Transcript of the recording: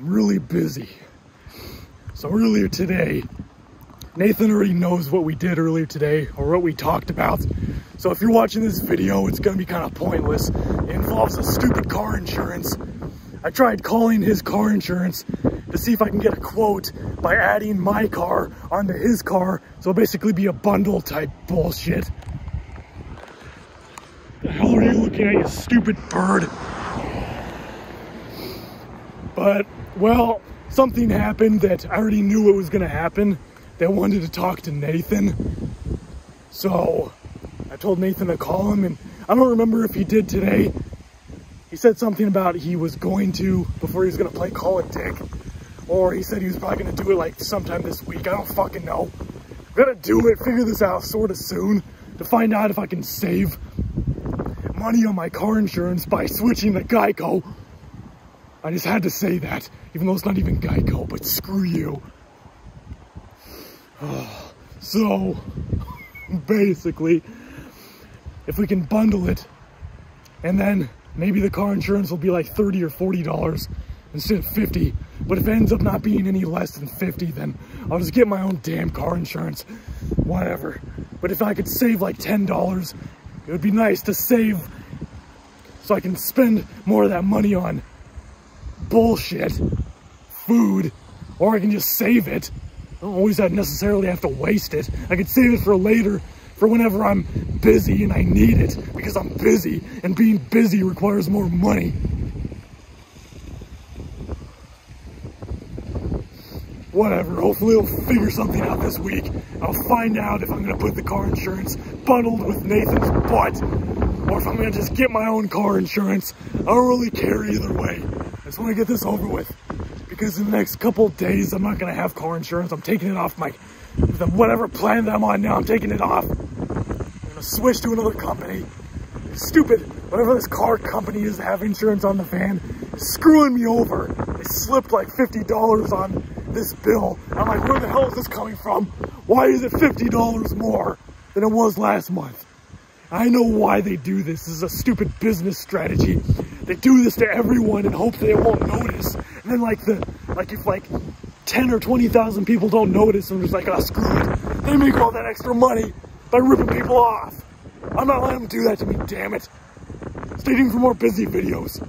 I'm really busy. So earlier today, Nathan already knows what we did earlier today or what we talked about. So if you're watching this video, it's gonna be kind of pointless. It involves a stupid car insurance. I tried calling his car insurance to see if I can get a quote by adding my car onto his car. So basically be a bundle type bullshit. The hell are you looking at, you stupid bird? But, well, something happened that I already knew it was gonna happen. They wanted to talk to Nathan. So I told Nathan to call him and I don't remember if he did today. He said something about he was going to before he was gonna play Call of Dick. Or he said he was probably gonna do it like sometime this week. I don't fucking know. I'm gonna do it, figure this out sort of soon to find out if I can save money on my car insurance by switching to Geico. I just had to say that, even though it's not even Geico, but screw you. So, basically, if we can bundle it, and then maybe the car insurance will be like 30 or $40 instead of 50. But if it ends up not being any less than 50, then I'll just get my own damn car insurance, whatever. But if I could save like $10, it would be nice to save so I can spend more of that money on bullshit, food, or I can just save it. I don't always have necessarily have to waste it. I could save it for later, for whenever I'm busy and I need it, because I'm busy, and being busy requires more money. Whatever, hopefully we'll figure something out this week. I'll find out if I'm gonna put the car insurance bundled with Nathan's butt, or if I'm gonna just get my own car insurance. I don't really care either way. I just wanna get this over with because in the next couple days, I'm not gonna have car insurance. I'm taking it off my, whatever plan that I'm on now, I'm taking it off. I'm gonna switch to another company. Stupid, whatever this car company is have insurance on the van, is screwing me over. They slipped like $50 on this bill. I'm like, where the hell is this coming from? Why is it $50 more than it was last month? I know why they do this. This is a stupid business strategy. They do this to everyone and hope they won't notice. And then like the, like if like 10 or 20,000 people don't notice, I'm just like, oh, screw it. They make all that extra money by ripping people off. I'm not letting them do that to me, damn it. Stay tuned for more busy videos.